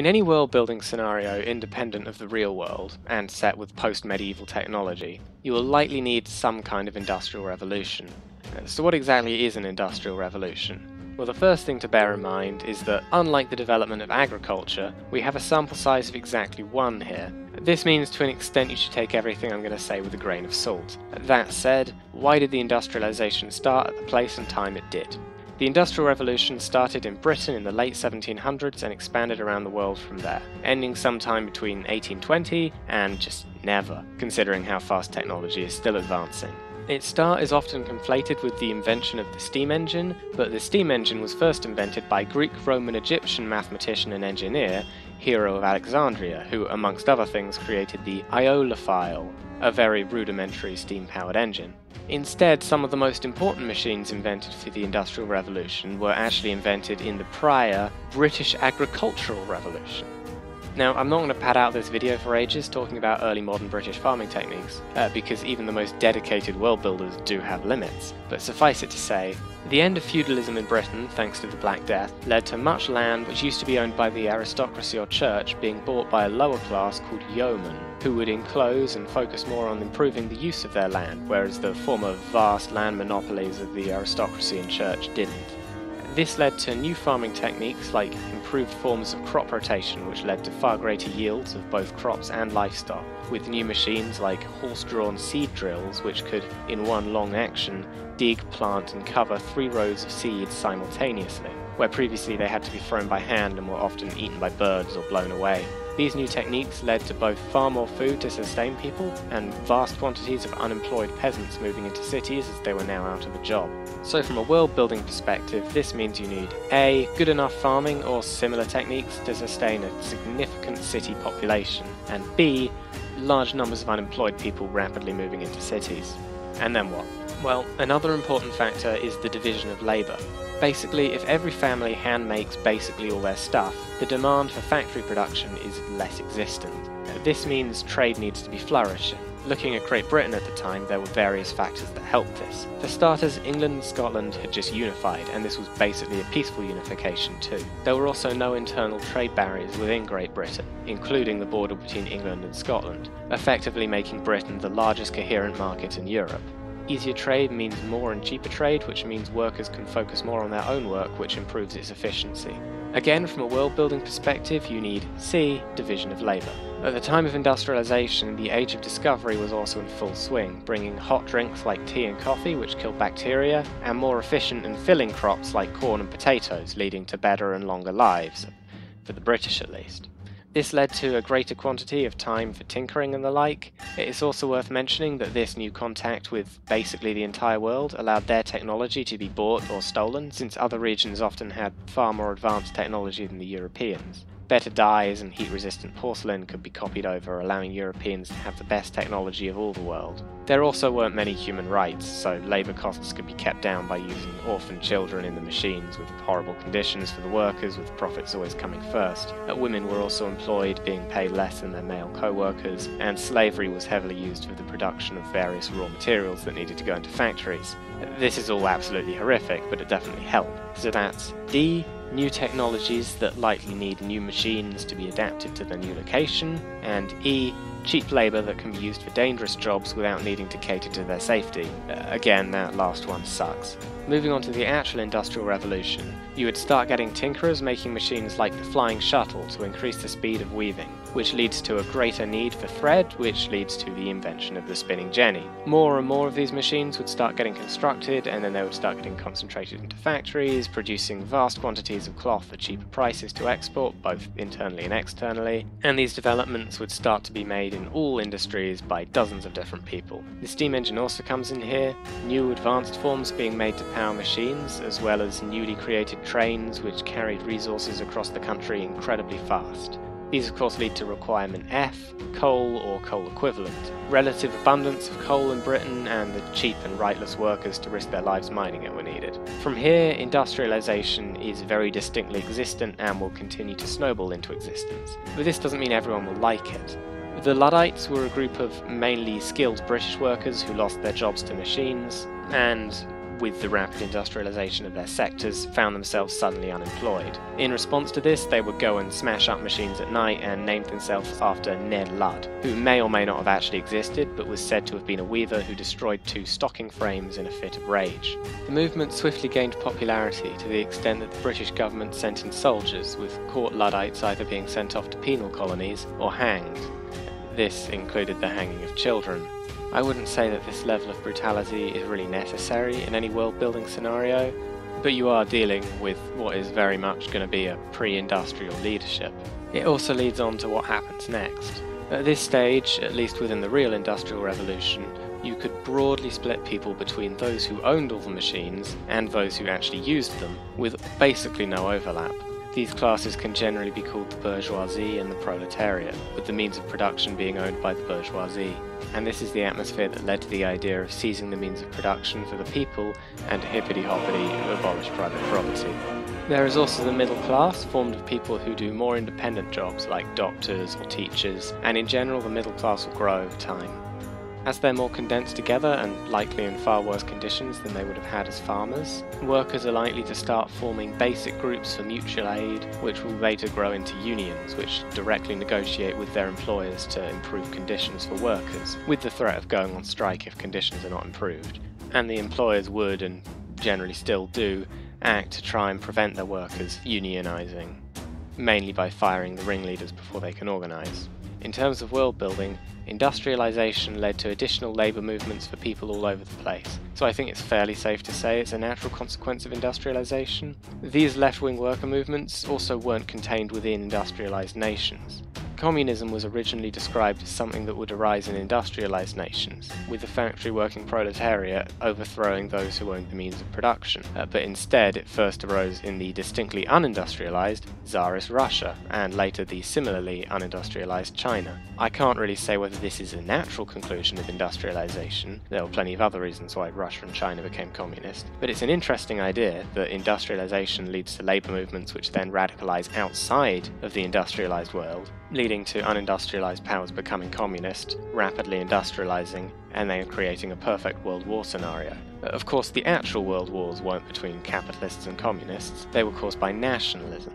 In any world building scenario independent of the real world, and set with post medieval technology, you will likely need some kind of industrial revolution. Uh, so, what exactly is an industrial revolution? Well, the first thing to bear in mind is that, unlike the development of agriculture, we have a sample size of exactly one here. This means to an extent you should take everything I'm going to say with a grain of salt. That said, why did the industrialization start at the place and time it did? The Industrial Revolution started in Britain in the late 1700s and expanded around the world from there, ending sometime between 1820 and just never, considering how fast technology is still advancing. Its start is often conflated with the invention of the steam engine, but the steam engine was first invented by Greek, Roman, Egyptian mathematician and engineer Hero of Alexandria, who, amongst other things, created the Aeolipile, a very rudimentary steam powered engine. Instead, some of the most important machines invented for the Industrial Revolution were actually invented in the prior British Agricultural Revolution. Now, I'm not going to pad out this video for ages talking about early modern British farming techniques, uh, because even the most dedicated world builders do have limits, but suffice it to say, the end of feudalism in Britain, thanks to the Black Death, led to much land which used to be owned by the aristocracy or church being bought by a lower class called yeomen, who would enclose and focus more on improving the use of their land, whereas the former vast land monopolies of the aristocracy and church didn't. This led to new farming techniques like improved forms of crop rotation, which led to far greater yields of both crops and livestock, with new machines like horse drawn seed drills, which could, in one long action, dig, plant, and cover three rows of seeds simultaneously, where previously they had to be thrown by hand and were often eaten by birds or blown away. These new techniques led to both far more food to sustain people and vast quantities of unemployed peasants moving into cities as they were now out of a job. So, from a world building perspective, this means you need A. Good enough farming or similar techniques to sustain a significant city population, and B. Large numbers of unemployed people rapidly moving into cities. And then what? Well, another important factor is the division of labour. Basically, if every family hand makes basically all their stuff, the demand for factory production is less existent. This means trade needs to be flourishing. Looking at Great Britain at the time, there were various factors that helped this. For starters, England and Scotland had just unified, and this was basically a peaceful unification too. There were also no internal trade barriers within Great Britain, including the border between England and Scotland, effectively making Britain the largest coherent market in Europe. Easier trade means more and cheaper trade, which means workers can focus more on their own work, which improves its efficiency. Again, from a world building perspective, you need C. Division of labour. At the time of industrialization, the age of discovery was also in full swing, bringing hot drinks like tea and coffee, which kill bacteria, and more efficient and filling crops like corn and potatoes, leading to better and longer lives, for the British at least. This led to a greater quantity of time for tinkering and the like. It is also worth mentioning that this new contact with basically the entire world allowed their technology to be bought or stolen, since other regions often had far more advanced technology than the Europeans. Better dyes and heat-resistant porcelain could be copied over, allowing Europeans to have the best technology of all the world. There also weren't many human rights, so labour costs could be kept down by using orphan children in the machines with horrible conditions for the workers, with profits always coming first. But women were also employed, being paid less than their male co-workers, and slavery was heavily used for the production of various raw materials that needed to go into factories. This is all absolutely horrific, but it definitely helped. So that's D, new technologies that likely need new machines to be adapted to the new location, and E, cheap labour that can be used for dangerous jobs without needing to cater to their safety. Uh, again, that last one sucks. Moving on to the actual Industrial Revolution, you would start getting tinkerers making machines like the flying shuttle to increase the speed of weaving, which leads to a greater need for thread, which leads to the invention of the spinning jenny. More and more of these machines would start getting constructed, and then they would start getting concentrated into factories, producing vast quantities of cloth at cheaper prices to export, both internally and externally, and these developments would start to be made in all industries by dozens of different people. The steam engine also comes in here, new advanced forms being made to power machines, as well as newly created trains which carried resources across the country incredibly fast. These of course lead to requirement F, coal or coal equivalent, relative abundance of coal in Britain and the cheap and rightless workers to risk their lives mining it were needed. From here, industrialisation is very distinctly existent and will continue to snowball into existence. But this doesn't mean everyone will like it. The Luddites were a group of mainly skilled British workers who lost their jobs to machines, and with the rapid industrialization of their sectors, found themselves suddenly unemployed. In response to this, they would go and smash up machines at night and named themselves after Ned Ludd, who may or may not have actually existed, but was said to have been a weaver who destroyed two stocking frames in a fit of rage. The movement swiftly gained popularity to the extent that the British government sent in soldiers, with caught Luddites either being sent off to penal colonies or hanged. This included the hanging of children. I wouldn't say that this level of brutality is really necessary in any world building scenario, but you are dealing with what is very much going to be a pre industrial leadership. It also leads on to what happens next. At this stage, at least within the real Industrial Revolution, you could broadly split people between those who owned all the machines and those who actually used them, with basically no overlap. These classes can generally be called the bourgeoisie and the proletariat, with the means of production being owned by the bourgeoisie. And this is the atmosphere that led to the idea of seizing the means of production for the people and hippity hoppity abolish private property. There is also the middle class, formed of people who do more independent jobs like doctors or teachers, and in general the middle class will grow over time. As they're more condensed together and likely in far worse conditions than they would have had as farmers, workers are likely to start forming basic groups for mutual aid, which will later grow into unions, which directly negotiate with their employers to improve conditions for workers, with the threat of going on strike if conditions are not improved. And the employers would, and generally still do, act to try and prevent their workers unionising, mainly by firing the ringleaders before they can organise. In terms of world building, industrialization led to additional labour movements for people all over the place, so I think it's fairly safe to say it's a natural consequence of industrialization. These left wing worker movements also weren't contained within industrialized nations. Communism was originally described as something that would arise in industrialized nations, with the factory working proletariat overthrowing those who owned the means of production. Uh, but instead, it first arose in the distinctly unindustrialized Tsarist Russia, and later the similarly unindustrialized China. I can't really say whether this is a natural conclusion of industrialization, there were plenty of other reasons why Russia and China became communist, but it's an interesting idea that industrialization leads to labor movements which then radicalize outside of the industrialized world, leading to unindustrialized powers becoming communist, rapidly industrializing, and then creating a perfect World War scenario. Of course, the actual World Wars weren't between capitalists and communists, they were caused by nationalism.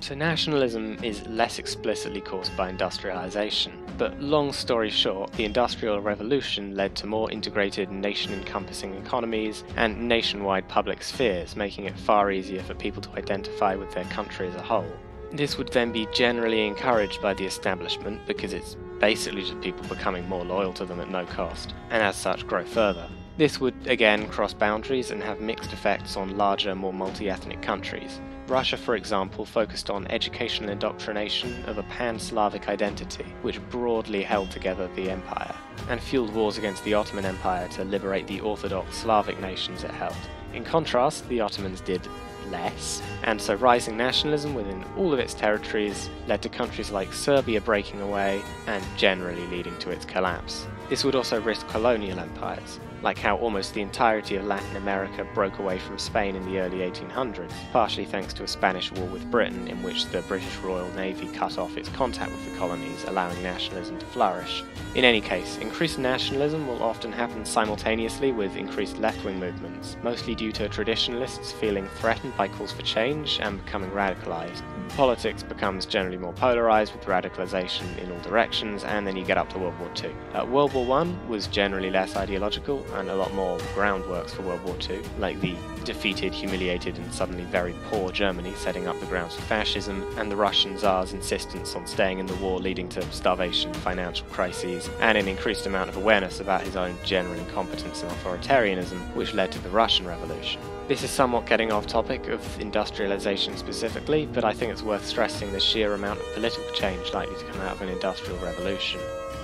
So, nationalism is less explicitly caused by industrialization, but long story short, the Industrial Revolution led to more integrated nation encompassing economies and nationwide public spheres, making it far easier for people to identify with their country as a whole. This would then be generally encouraged by the establishment because it's basically just people becoming more loyal to them at no cost, and as such grow further. This would again cross boundaries and have mixed effects on larger, more multi ethnic countries. Russia, for example, focused on educational indoctrination of a pan Slavic identity, which broadly held together the empire, and fueled wars against the Ottoman Empire to liberate the Orthodox Slavic nations it held. In contrast, the Ottomans did less, and so rising nationalism within all of its territories led to countries like Serbia breaking away and generally leading to its collapse. This would also risk colonial empires, like how almost the entirety of Latin America broke away from Spain in the early 1800s, partially thanks to a Spanish war with Britain in which the British Royal Navy cut off its contact with the colonies, allowing nationalism to flourish. In any case, increased nationalism will often happen simultaneously with increased left wing movements, mostly due to traditionalists feeling threatened by calls for change and becoming radicalized. Politics becomes generally more polarized with radicalization in all directions, and then you get up to World War II. Uh, World War I was generally less ideological, and a lot more groundworks for World War II, like the defeated, humiliated, and suddenly very poor Germany setting up the grounds for fascism, and the Russian Tsar's insistence on staying in the war leading to starvation, financial crises, and an increased amount of awareness about his own general incompetence and authoritarianism, which led to the Russian Revolution. This is somewhat getting off topic of industrialization specifically, but I think it's worth stressing the sheer amount of political change likely to come out of an industrial revolution.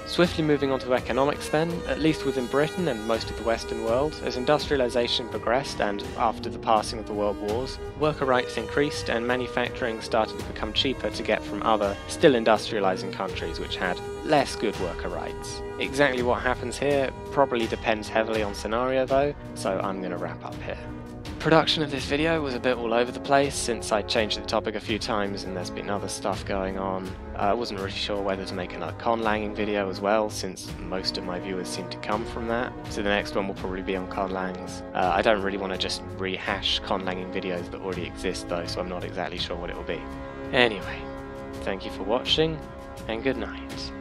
Swiftly moving on to economics then, at least within Britain and most of the Western world, as industrialization progressed and after the passing of the World Wars, worker rights increased and manufacturing started to become cheaper to get from other, still industrializing countries which had less good worker rights. Exactly what happens here probably depends heavily on scenario though, so I'm going to wrap up here. Production of this video was a bit all over the place since I changed the topic a few times and there's been other stuff going on. Uh, I wasn't really sure whether to make another conlanging video as well since most of my viewers seem to come from that. So the next one will probably be on conlangs. Uh, I don't really want to just rehash conlanging videos that already exist though so I'm not exactly sure what it will be. Anyway, thank you for watching and good night.